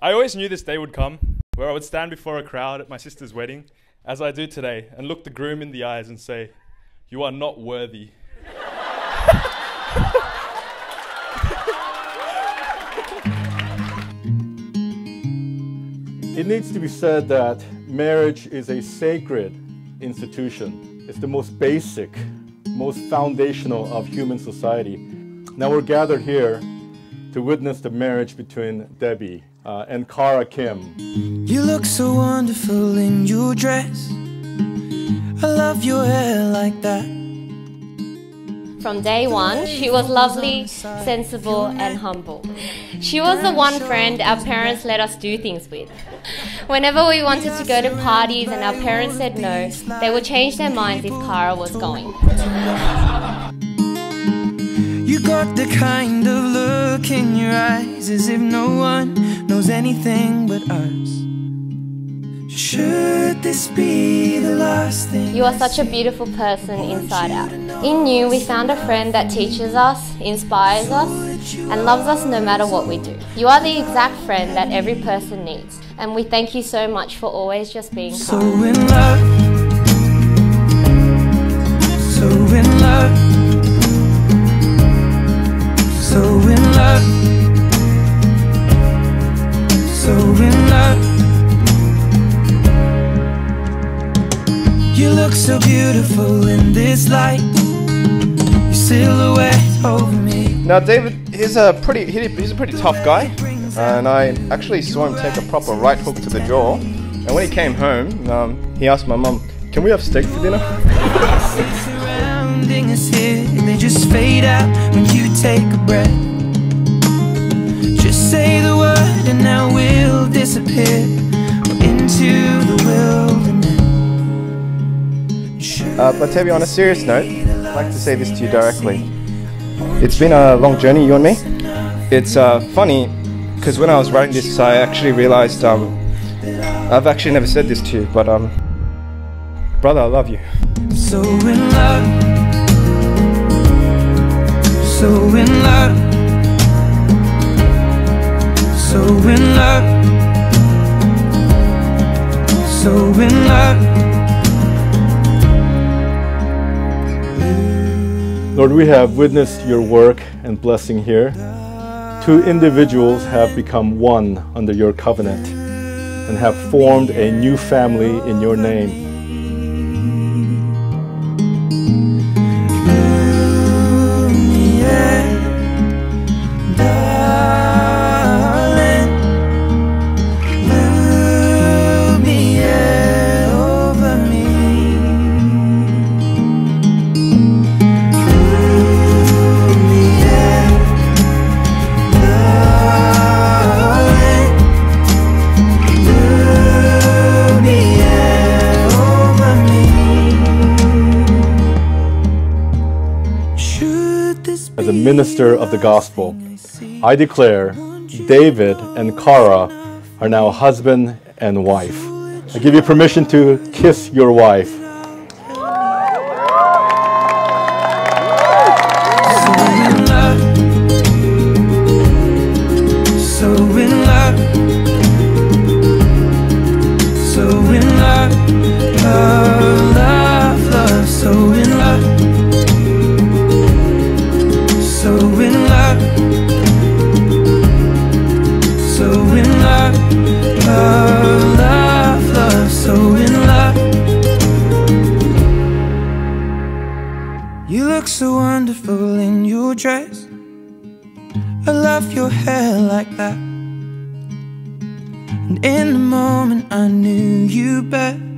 I always knew this day would come where I would stand before a crowd at my sister's wedding, as I do today, and look the groom in the eyes and say, You are not worthy. It needs to be said that marriage is a sacred institution. It's the most basic, most foundational of human society. Now we're gathered here to witness the marriage between Daebii uh, and Kara Kim. You look so wonderful in your dress. I love your hair like that. From day one, she was lovely, sensible, and humble. She was the one friend our parents let us do things with. Whenever we wanted to go to parties and our parents said no, they would change their minds if Kara was going. You got the kind of look in your eyes as if no one knows anything but us. Should this be the last thing? You are such a beautiful person inside out. In you, we found a friend that teaches us, inspires us, and loves us no matter what we do. You are the exact friend that every person needs, and we thank you so much for always just being So in love. So beautiful in this light. Your silhouette over me. Now, David, he's a pretty he- he's a pretty tough guy, and I actually saw him take a proper right hook to the jaw. And when he came home, um, he asked my mum, "Can we have steak for dinner?" Surrounding us here, they just fade out when you take a breath. Just say the word and now we'll disappear Uh, but Daebii, on a serious note, I'd like to say this to you directly. It's been a long journey, you and me. It's uh, funny because when I was writing this, I actually realized um, I've actually never said this to you, but um, brother, I love you. So in love, so in love, so in love, so in love. Lord, we have witnessed your work and blessing here. Two individuals have become one under your covenant and have formed a new family in your name. As a minister of the gospel, I declare David and Kara are now husband and wife. I give you permission to kiss your wife. Look so wonderful in your dress. I love your hair like that. And in the moment I knew you better.